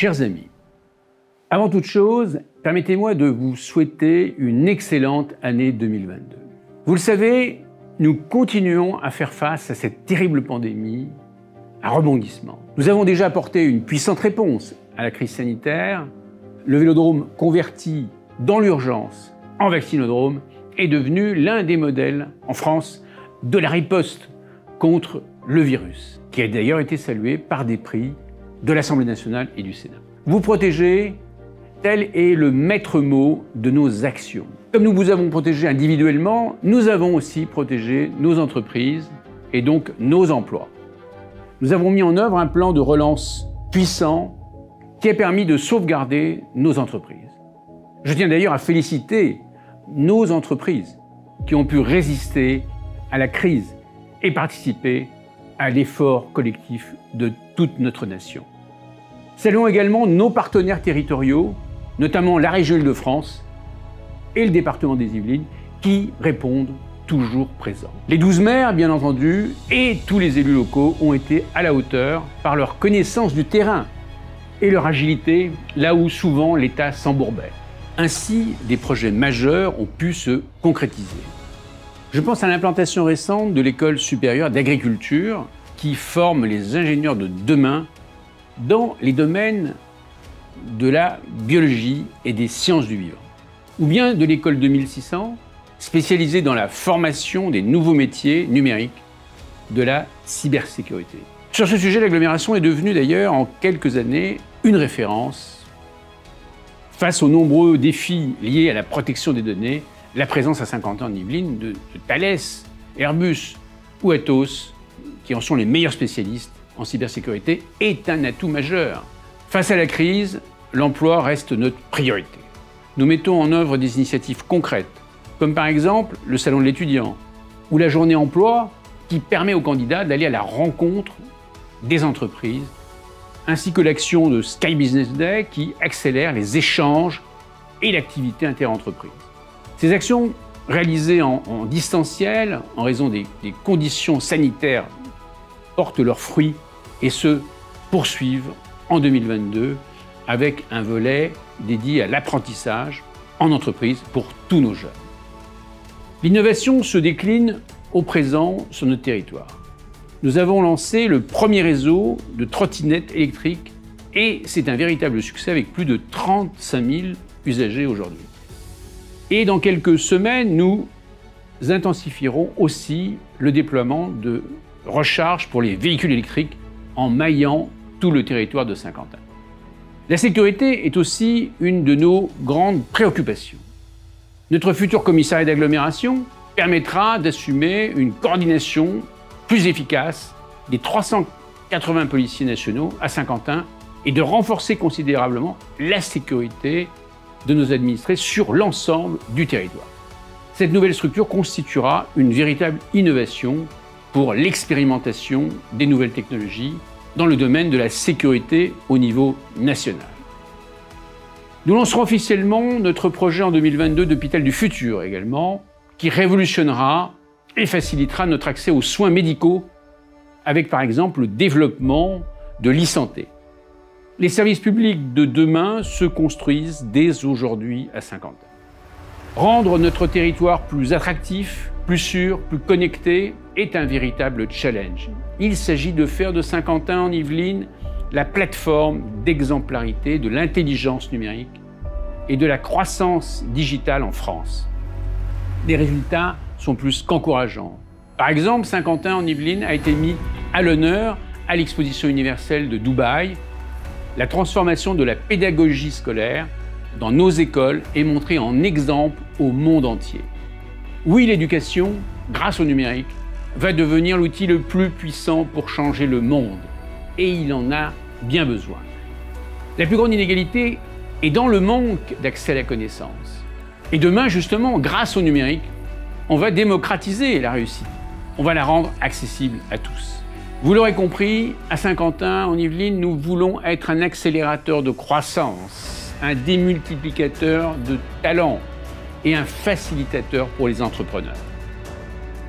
Chers amis, avant toute chose, permettez-moi de vous souhaiter une excellente année 2022. Vous le savez, nous continuons à faire face à cette terrible pandémie à rebondissement. Nous avons déjà apporté une puissante réponse à la crise sanitaire. Le vélodrome converti dans l'urgence en vaccinodrome est devenu l'un des modèles en France de la riposte contre le virus, qui a d'ailleurs été salué par des prix de l'Assemblée nationale et du Sénat. Vous protéger, tel est le maître mot de nos actions. Comme nous vous avons protégé individuellement, nous avons aussi protégé nos entreprises et donc nos emplois. Nous avons mis en œuvre un plan de relance puissant qui a permis de sauvegarder nos entreprises. Je tiens d'ailleurs à féliciter nos entreprises qui ont pu résister à la crise et participer à l'effort collectif de toute notre nation. Saluons également nos partenaires territoriaux, notamment la région Île-de-France et le département des Yvelines, qui répondent toujours présents. Les douze maires, bien entendu, et tous les élus locaux ont été à la hauteur par leur connaissance du terrain et leur agilité là où souvent l'État s'embourbait. Ainsi, des projets majeurs ont pu se concrétiser. Je pense à l'implantation récente de l'école supérieure d'agriculture qui forme les ingénieurs de demain dans les domaines de la biologie et des sciences du vivant. Ou bien de l'école 2600, spécialisée dans la formation des nouveaux métiers numériques de la cybersécurité. Sur ce sujet, l'agglomération est devenue d'ailleurs en quelques années une référence Face aux nombreux défis liés à la protection des données, la présence à 50 ans en Yvelines de, Thales, Airbus ou Atos, qui en sont les meilleurs spécialistes en cybersécurité, est un atout majeur. Face à la crise, l'emploi reste notre priorité. Nous mettons en œuvre des initiatives concrètes, comme par exemple le Salon de l'étudiant ou la journée emploi qui permet aux candidats d'aller à la rencontre des entreprises ainsi que l'action de Sky Business Day qui accélère les échanges et l'activité interentreprises. Ces actions réalisées en, distanciel en raison des, des, conditions sanitaires portent leurs fruits et se poursuivent en 2022 avec un volet dédié à l'apprentissage en entreprise pour tous nos jeunes. L'innovation se décline au présent sur notre territoire nous avons lancé le premier réseau de trottinettes électriques et c'est un véritable succès avec plus de 35 000 usagers aujourd'hui. Et dans quelques semaines, nous intensifierons aussi le déploiement de recharge pour les véhicules électriques en maillant tout le territoire de Saint-Quentin. La sécurité est aussi une de nos grandes préoccupations. Notre futur commissariat d'agglomération permettra d'assumer une coordination plus efficace des 380 policiers nationaux à Saint-Quentin et de renforcer considérablement la sécurité de nos administrés sur l'ensemble du territoire. Cette nouvelle structure constituera une véritable innovation pour l'expérimentation des nouvelles technologies dans le domaine de la sécurité au niveau national. Nous lancerons officiellement notre projet en 2022 d'hôpital du futur également, qui révolutionnera et facilitera notre accès aux soins médicaux avec par exemple le développement de l'e-santé. Les services publics de demain se construisent dès aujourd'hui à 50 ans. Rendre notre territoire plus attractif, plus sûr, plus connecté est un véritable challenge. Il s'agit de faire de Saint-Quentin en Yvelines la plateforme d'exemplarité de l'intelligence numérique et de la croissance digitale en France. Les résultats sont plus qu'encourageants. Par exemple, Saint-Quentin en Yvelines a été mis à l'honneur à l'exposition universelle de Dubaï. La transformation de la pédagogie scolaire dans nos écoles est montrée en exemple au monde entier. Oui, l'éducation, grâce au numérique, va devenir l'outil le plus puissant pour changer le monde. Et il en a bien besoin. La plus grande inégalité est dans le manque d'accès à la connaissance. Et demain, justement, grâce au numérique, on va démocratiser la réussite. On va la rendre accessible à tous. Vous l'aurez compris, à Saint-Quentin, en Yvelines, nous voulons être un accélérateur de croissance, un démultiplicateur de talents et un facilitateur pour les entrepreneurs.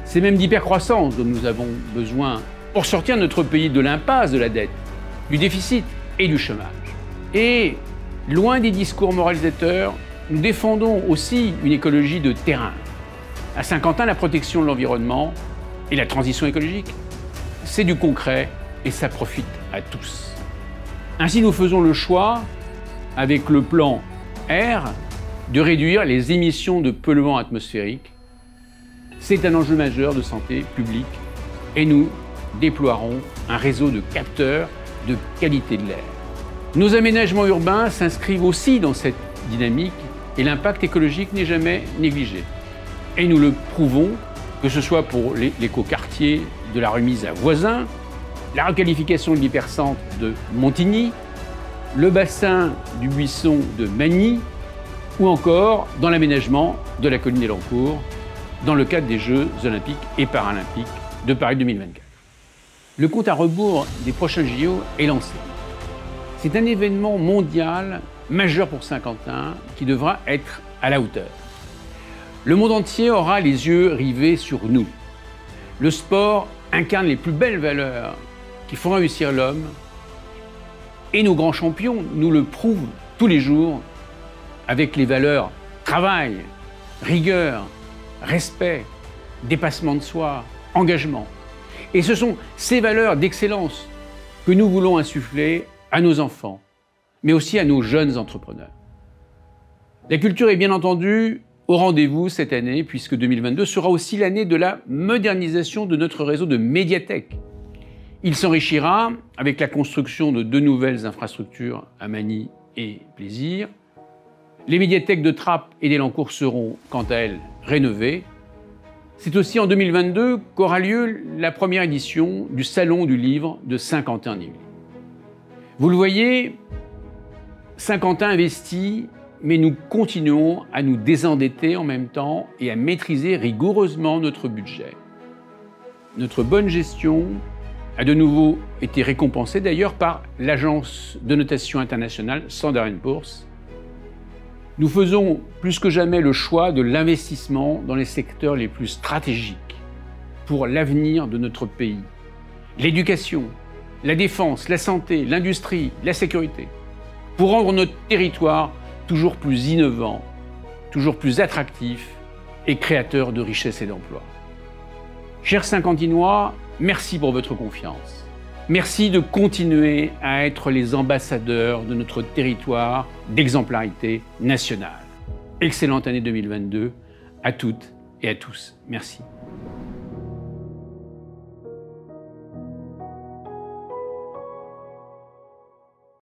C'est même d'hypercroissance dont nous avons besoin pour sortir notre pays de l'impasse de la dette, du déficit et du chômage. Et loin des discours moralisateurs, nous défendons aussi une écologie de terrain. À Saint-Quentin, la protection de l'environnement et la transition écologique, c'est du concret et ça profite à tous. Ainsi, nous faisons le choix, avec le plan R, de réduire les émissions de polluants atmosphériques. C'est un enjeu majeur de santé publique et nous déploierons un réseau de capteurs de qualité de l'air. Nos aménagements urbains s'inscrivent aussi dans cette dynamique et l'impact écologique n'est jamais négligé. Et nous le prouvons, que ce soit pour l'écoquartier de la remise à voisins, la requalification de l'hypercentre de Montigny, le bassin du buisson de Magny, ou encore dans l'aménagement de la colline Elancourt, dans le cadre des Jeux olympiques et paralympiques de Paris 2024. Le compte à rebours des prochains JO est lancé. C'est un événement mondial majeur pour Saint-Quentin qui devra être à la hauteur. Le monde entier aura les yeux rivés sur nous. Le sport incarne les plus belles valeurs qui font réussir l'homme et nos grands champions nous le prouvent tous les jours avec les valeurs travail, rigueur, respect, dépassement de soi, engagement. Et ce sont ces valeurs d'excellence que nous voulons insuffler à nos enfants, mais aussi à nos jeunes entrepreneurs. La culture est bien entendu au rendez-vous cette année, puisque 2022 sera aussi l'année de la modernisation de notre réseau de médiathèques. Il s'enrichira avec la construction de deux nouvelles infrastructures à Manille et Plaisir, les médiathèques de Trappes et d'Elancourt seront, quant à elles, rénovées. C'est aussi en 2022 qu'aura lieu la première édition du Salon du Livre de Saint-Quentin-en-Yvelines. Vous le voyez, Saint-Quentin investit, mais nous continuons à nous désendetter en même temps et à maîtriser rigoureusement notre budget. Notre bonne gestion a de nouveau été récompensée d'ailleurs par l'agence de notation internationale Standard Poor's nous faisons plus que jamais le choix de l'investissement dans les secteurs les plus stratégiques pour l'avenir de notre pays. L'éducation, la défense, la santé, l'industrie, la sécurité, pour rendre notre territoire toujours plus innovant, toujours plus attractif et créateur de richesses et d'emplois. Chers Saint-Quentinois, merci pour votre confiance. Merci de continuer à être les ambassadeurs de notre territoire d'exemplarité nationale. Excellente année 2022 à toutes et à tous. Merci.